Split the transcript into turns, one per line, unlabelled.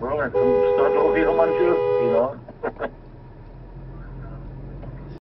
Bro, kung gusto nyo, hindi naman siya, you know?